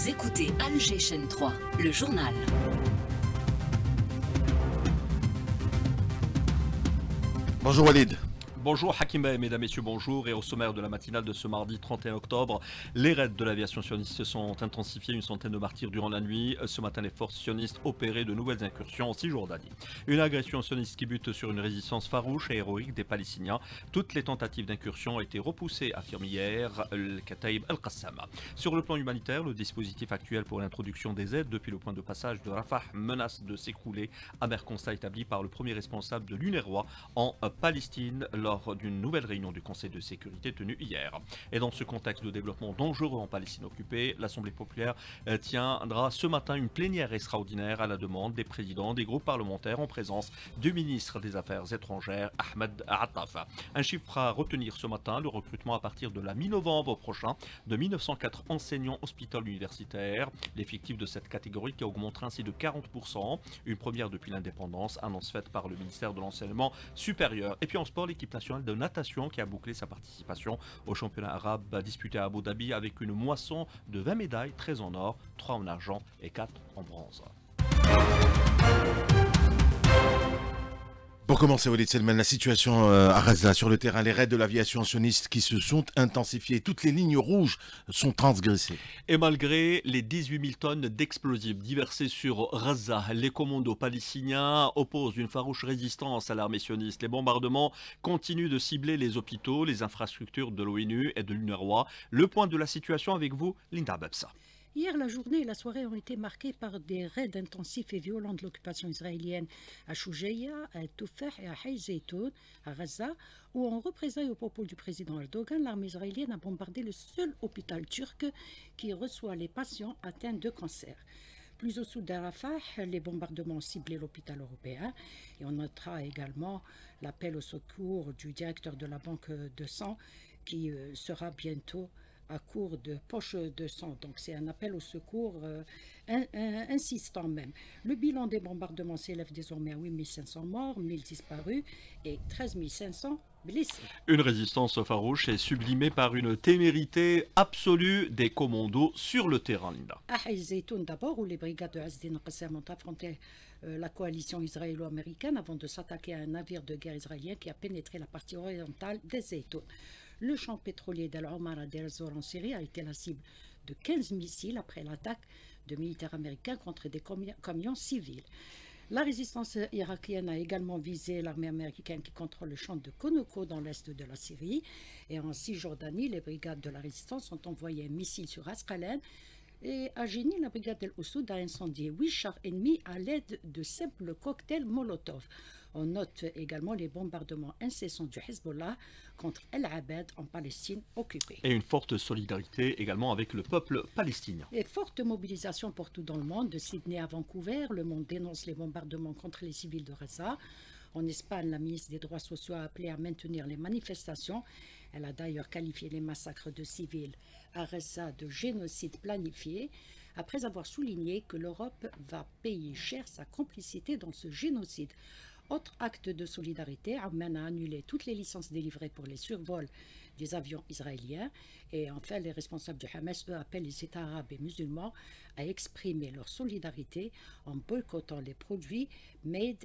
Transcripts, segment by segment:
Vous écoutez Alger Chaîne 3, le journal. Bonjour Walid. Bonjour Hakim Bey, mesdames, messieurs, bonjour. Et au sommaire de la matinale de ce mardi 31 octobre, les raids de l'aviation sioniste se sont intensifiés. Une centaine de martyrs durant la nuit. Ce matin, les forces sionistes opéraient de nouvelles incursions en Cisjordanie. Une agression sioniste qui bute sur une résistance farouche et héroïque des Palestiniens. Toutes les tentatives d'incursion ont été repoussées, affirme hier le Kataib al-Qassam. Sur le plan humanitaire, le dispositif actuel pour l'introduction des aides depuis le point de passage de Rafah menace de s'écrouler. Amer constat établi par le premier responsable de l'UNRWA en Palestine d'une nouvelle réunion du Conseil de sécurité tenue hier. Et dans ce contexte de développement dangereux en Palestine occupée, l'Assemblée populaire euh, tiendra ce matin une plénière extraordinaire à la demande des présidents des groupes parlementaires en présence du ministre des Affaires étrangères Ahmed Attaf. Un chiffre à retenir ce matin, le recrutement à partir de la mi-novembre prochain de 1904 enseignants hospitaux universitaires. L'effectif de cette catégorie qui augmentera ainsi de 40%, une première depuis l'indépendance, annonce faite par le ministère de l'Enseignement supérieur. Et puis en sport, l'équipe de natation qui a bouclé sa participation au championnat arabe disputé à Abu Dhabi avec une moisson de 20 médailles, 13 en or, 3 en argent et 4 en bronze. Pour commencer, Walid Selman, la situation euh, à Gaza, sur le terrain, les raids de l'aviation sioniste qui se sont intensifiés, toutes les lignes rouges sont transgressées. Et malgré les 18 000 tonnes d'explosifs diversés sur Gaza, les commandos palestiniens opposent une farouche résistance à l'armée sioniste. Les bombardements continuent de cibler les hôpitaux, les infrastructures de l'ONU et de l'UNRWA. Le point de la situation avec vous, Linda Babsa. Hier, la journée et la soirée ont été marquées par des raids intensifs et violents de l'occupation israélienne à Shoujeya, à Toufah et à Hayzaytoun, à Gaza, où en représailles au propos du président Erdogan, l'armée israélienne a bombardé le seul hôpital turc qui reçoit les patients atteints de cancer. Plus au sud d'Arafah, les bombardements ont ciblé l'hôpital européen et on notera également l'appel au secours du directeur de la banque de sang qui euh, sera bientôt à court de poches de sang. Donc c'est un appel au secours euh, insistant même. Le bilan des bombardements s'élève désormais à 8500 morts, 1000 disparus et 13 500 blessés. Une résistance farouche est sublimée par une témérité absolue des commandos sur le terrain, Linda. À Haïzetoun d'abord, où les brigades de Hasdin Qassam ont affronté euh, la coalition israélo-américaine avant de s'attaquer à un navire de guerre israélien qui a pénétré la partie orientale des Zaytoun. Le champ pétrolier d'Al Omar à Deir en Syrie a été la cible de 15 missiles après l'attaque de militaires américains contre des camions civils. La résistance irakienne a également visé l'armée américaine qui contrôle le champ de Konoko dans l'est de la Syrie. Et en Cisjordanie, les brigades de la résistance ont envoyé un missile sur Asqalon. Et à Génie, la brigade d'El-Ossoud a incendié huit chars ennemis à l'aide de simples cocktails Molotov. On note également les bombardements incessants du Hezbollah contre El Abed en Palestine occupée. Et une forte solidarité également avec le peuple palestinien. Et forte mobilisation pour tout dans le monde, de Sydney à Vancouver, le monde dénonce les bombardements contre les civils de Gaza. En Espagne, la ministre des Droits sociaux a appelé à maintenir les manifestations. Elle a d'ailleurs qualifié les massacres de civils à Gaza de génocide planifié, après avoir souligné que l'Europe va payer cher sa complicité dans ce génocide. Autre acte de solidarité, Amman a annulé toutes les licences délivrées pour les survols des avions israéliens. Et enfin, les responsables du Hamas, eux, appellent les États arabes et musulmans à exprimer leur solidarité en boycottant les produits made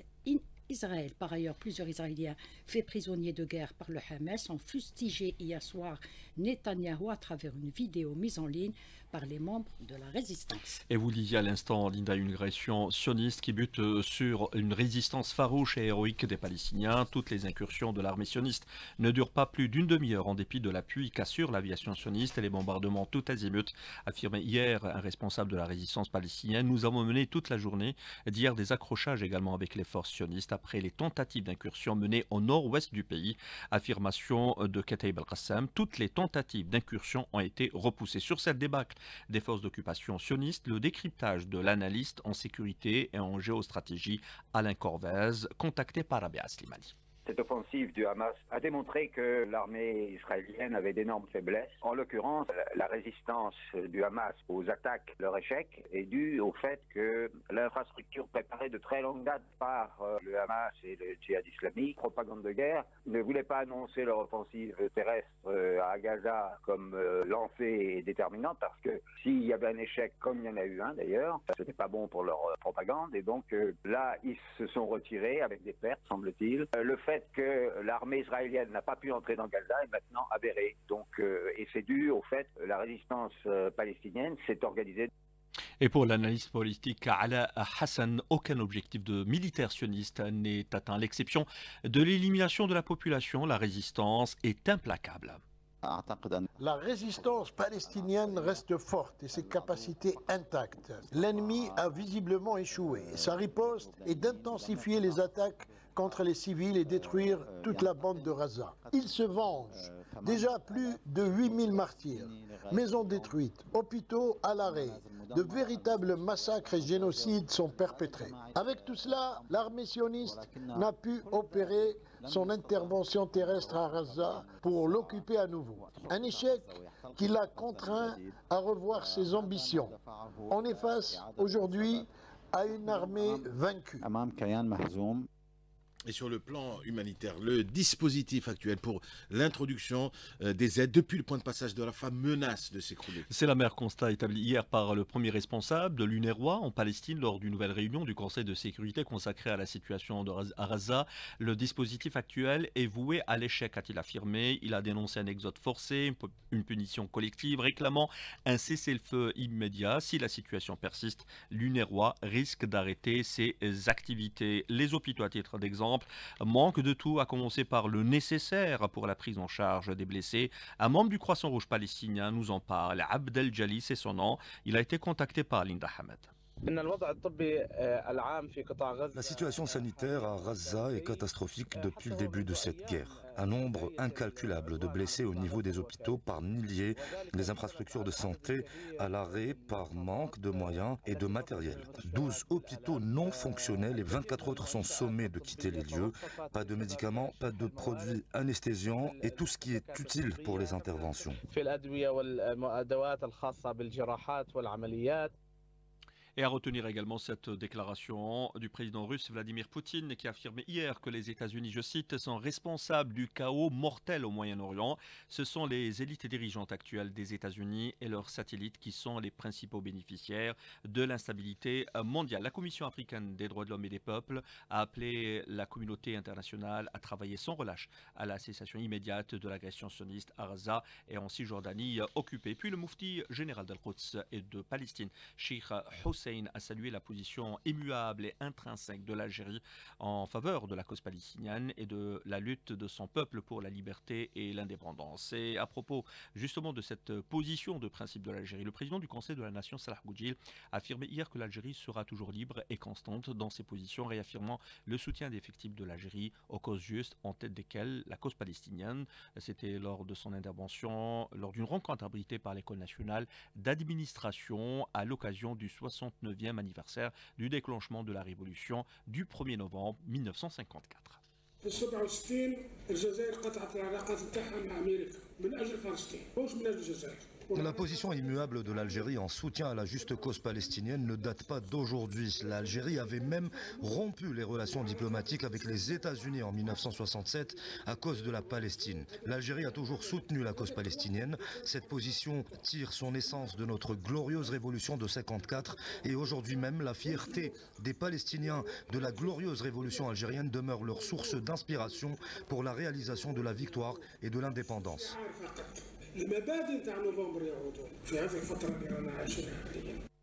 Israël. Par ailleurs, plusieurs Israéliens faits prisonniers de guerre par le Hamas ont fustigé hier soir Netanyahou à travers une vidéo mise en ligne par les membres de la résistance. Et vous disiez à l'instant, Linda, une agression sioniste qui bute sur une résistance farouche et héroïque des Palestiniens. Toutes les incursions de l'armée sioniste ne durent pas plus d'une demi-heure en dépit de l'appui qu'assure l'aviation sioniste et les bombardements tout azimut, affirmait hier un responsable de la résistance palestinienne. Nous avons mené toute la journée d'hier des accrochages également avec les forces sionistes après les tentatives d'incursion menées au nord-ouest du pays. Affirmation de Kataib al-Qassam, toutes les tentatives d'incursion ont été repoussées. Sur cette débâcle des forces d'occupation sionistes, le décryptage de l'analyste en sécurité et en géostratégie Alain Corvez, contacté par Abia Slimani. Cette offensive du Hamas a démontré que l'armée israélienne avait d'énormes faiblesses. En l'occurrence, la résistance du Hamas aux attaques, leur échec, est due au fait que l'infrastructure préparée de très longue date par euh, le Hamas et le djihad islamique, propagande de guerre, ne voulait pas annoncer leur offensive terrestre euh, à Gaza comme euh, lancée et déterminante parce que s'il y avait un échec, comme il y en a eu un d'ailleurs, ce n'était pas bon pour leur propagande et donc là, ils se sont retirés avec des pertes, semble-t-il. le fait que l'armée israélienne n'a pas pu entrer dans Gaza est maintenant avéré. Donc, euh, et c'est dû au fait que la résistance euh, palestinienne s'est organisée. Et pour l'analyste politique Ala Hassan, aucun objectif de militaire sioniste n'est atteint, à l'exception de l'élimination de la population. La résistance est implacable. La résistance palestinienne reste forte et ses capacités intactes. L'ennemi a visiblement échoué. Sa riposte est d'intensifier les attaques contre les civils et détruire toute la bande de Raza. Il se venge. Déjà plus de 8000 martyrs, maisons détruites, hôpitaux à l'arrêt, de véritables massacres et génocides sont perpétrés. Avec tout cela, l'armée sioniste n'a pu opérer son intervention terrestre à Raza pour l'occuper à nouveau. Un échec qui l'a contraint à revoir ses ambitions. On est face aujourd'hui à une armée vaincue. Et sur le plan humanitaire, le dispositif actuel pour l'introduction euh, des aides depuis le point de passage de la femme menace de s'écrouler. C'est la mère constat établi hier par le premier responsable de l'UNRWA en Palestine lors d'une nouvelle réunion du Conseil de sécurité consacrée à la situation de Raza. Le dispositif actuel est voué à l'échec, a-t-il affirmé. Il a dénoncé un exode forcé, une punition collective, réclamant un cessez-le-feu immédiat. Si la situation persiste, l'UNRWA risque d'arrêter ses activités. Les hôpitaux, à titre d'exemple, manque de tout, à commencer par le nécessaire pour la prise en charge des blessés. Un membre du Croissant Rouge palestinien nous en parle. Abdel Jali, c'est son nom. Il a été contacté par Linda Hamed. La situation sanitaire à Gaza est catastrophique depuis le début de cette guerre. Un nombre incalculable de blessés au niveau des hôpitaux par milliers, des infrastructures de santé à l'arrêt par manque de moyens et de matériel. 12 hôpitaux non fonctionnels et 24 autres sont sommés de quitter les lieux. Pas de médicaments, pas de produits anesthésiants et tout ce qui est utile pour les interventions. Et à retenir également cette déclaration du président russe Vladimir Poutine qui a affirmé hier que les États-Unis, je cite, sont responsables du chaos mortel au Moyen-Orient. Ce sont les élites dirigeantes actuelles des États-Unis et leurs satellites qui sont les principaux bénéficiaires de l'instabilité mondiale. La Commission africaine des droits de l'homme et des peuples a appelé la communauté internationale à travailler sans relâche à la cessation immédiate de l'agression sioniste à Gaza et en Cisjordanie occupée. Puis le moufti général d'Al-Quds et de Palestine, Sheikh Hussein a salué la position immuable et intrinsèque de l'Algérie en faveur de la cause palestinienne et de la lutte de son peuple pour la liberté et l'indépendance. Et à propos justement de cette position de principe de l'Algérie, le président du Conseil de la Nation, Salah Goudjil, a affirmé hier que l'Algérie sera toujours libre et constante dans ses positions, réaffirmant le soutien des effectifs de l'Algérie aux causes justes, en tête desquelles la cause palestinienne. C'était lors de son intervention, lors d'une rencontre abritée par l'École nationale d'administration à l'occasion du 60 9e anniversaire du déclenchement de la révolution du 1er novembre 1954. La position immuable de l'Algérie en soutien à la juste cause palestinienne ne date pas d'aujourd'hui. L'Algérie avait même rompu les relations diplomatiques avec les États-Unis en 1967 à cause de la Palestine. L'Algérie a toujours soutenu la cause palestinienne. Cette position tire son essence de notre glorieuse révolution de 54 et aujourd'hui même la fierté des Palestiniens de la glorieuse révolution algérienne demeure leur source d'inspiration pour la réalisation de la victoire et de l'indépendance. المبادئ نتاع نوفمبر يعودون في هذه الفترة اللي رانا عايشينها حاليا.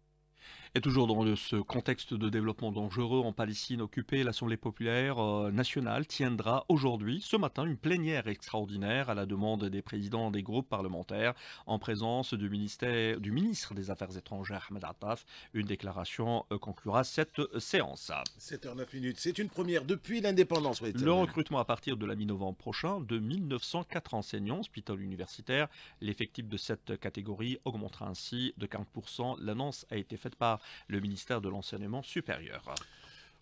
Et toujours dans ce contexte de développement dangereux en Palestine occupée, l'Assemblée populaire euh, nationale tiendra aujourd'hui, ce matin, une plénière extraordinaire à la demande des présidents des groupes parlementaires en présence du, ministère, du ministre des Affaires étrangères Ahmed Attaf. Une déclaration euh, conclura cette séance. 7h09 minutes, c'est une première depuis l'indépendance. Le recrutement à partir de la mi-novembre prochain de 1904 enseignants hospital universitaires. L'effectif de cette catégorie augmentera ainsi de 40%. L'annonce a été faite par le ministère de l'Enseignement supérieur.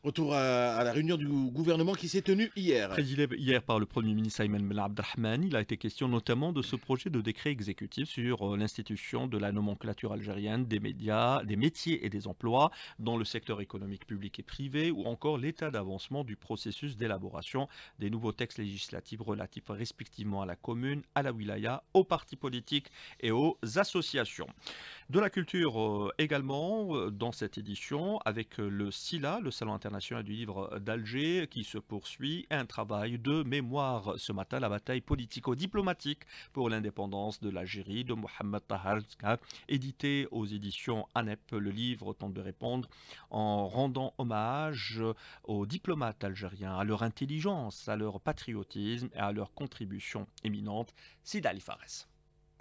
Retour à, la réunion du gouvernement qui s'est tenue hier. Présidé hier par le Premier ministre Ayman Ben Abdelrahman, il a été question notamment de ce projet de décret exécutif sur euh, l'institution de la nomenclature algérienne des médias, des métiers et des emplois dans le secteur économique public et privé, ou encore l'état d'avancement du processus d'élaboration des nouveaux textes législatifs relatifs respectivement à la commune, à la wilaya, aux partis politiques et aux associations. De la culture euh, également euh, dans cette édition avec le SILA, le Salon international du livre d'Alger, qui se poursuit. Un travail de mémoire ce matin, la bataille politico-diplomatique pour l'indépendance de l'Algérie de Mohamed Tahar, édité aux éditions ANEP. Le livre tente de répondre en rendant hommage aux diplomates algériens, à leur intelligence, à leur patriotisme et à leur contribution éminente. Sid Fares.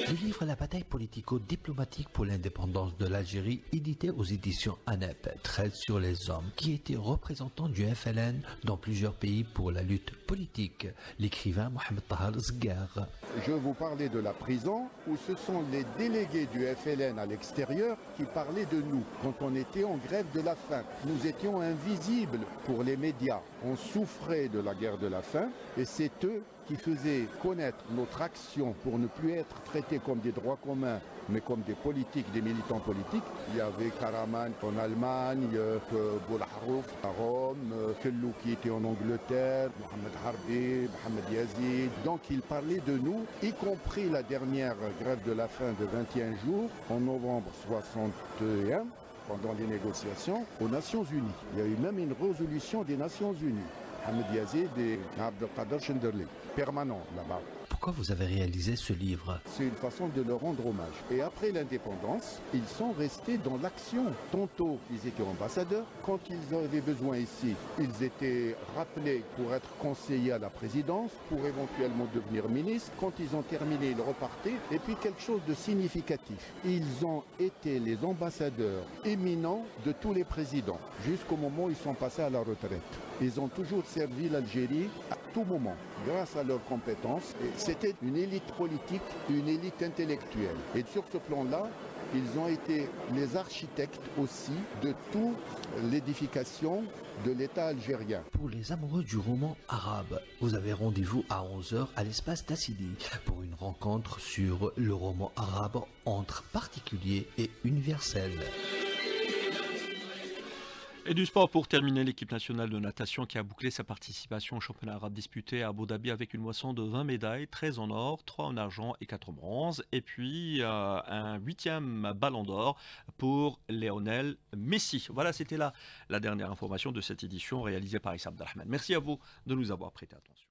Le livre La bataille politico-diplomatique pour l'indépendance de l'Algérie, édité aux éditions ANEP, traite sur les hommes qui étaient représentants du FLN dans plusieurs pays pour la lutte politique. L'écrivain Mohamed Tahar Zgar. Je vous parlais de la prison où ce sont les délégués du FLN à l'extérieur qui parlaient de nous quand on était en grève de la faim. Nous étions invisibles pour les médias. On souffrait de la guerre de la faim et c'est eux qui faisaient connaître notre action pour ne plus être traités comme des droits communs, mais comme des politiques, des militants politiques. Il y avait Karaman en Allemagne, Boulharouf à Rome, Kellou qui était en Angleterre, Mohamed Harbi, Mohamed Yazid. Donc ils parlaient de nous, y compris la dernière grève de la faim de 21 jours en novembre 61 pendant les négociations aux Nations Unies. Il y a eu même une résolution des Nations Unies. Ahmed Yazid et Abdelkader Shenderli, permanent là-bas. Pourquoi vous avez réalisé ce livre C'est une façon de leur rendre hommage. Et après l'indépendance, ils sont restés dans l'action. Tantôt, ils étaient ambassadeurs. Quand ils avaient besoin ici, ils étaient rappelés pour être conseillers à la présidence, pour éventuellement devenir ministres. Quand ils ont terminé, ils repartaient. Et puis quelque chose de significatif. Ils ont été les ambassadeurs éminents de tous les présidents, jusqu'au moment où ils sont passés à la retraite. Ils ont toujours servi l'Algérie tout moment, grâce à leurs compétences. C'était une élite politique, une élite intellectuelle. Et sur ce plan-là, ils ont été les architectes aussi de toute l'édification de l'État algérien. Pour les amoureux du roman arabe, vous avez rendez-vous à 11h à l'espace d'Assidi pour une rencontre sur le roman arabe entre particuliers et universel. Et du sport pour terminer, l'équipe nationale de natation qui a bouclé sa participation au championnat arabe disputé à Abu Dhabi avec une moisson de 20 médailles, 13 en or, 3 en argent et 4 en bronze. Et puis euh, un huitième ballon d'or pour Lionel Messi. Voilà, c'était là la dernière information de cette édition réalisée par Issa Abdelrahman. Merci à vous de nous avoir prêté attention.